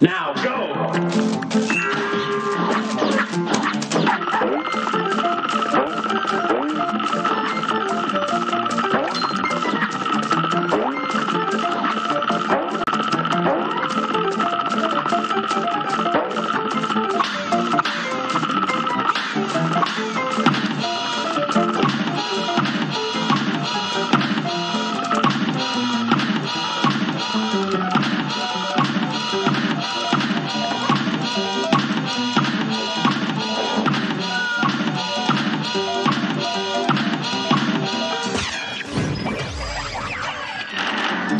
Now go!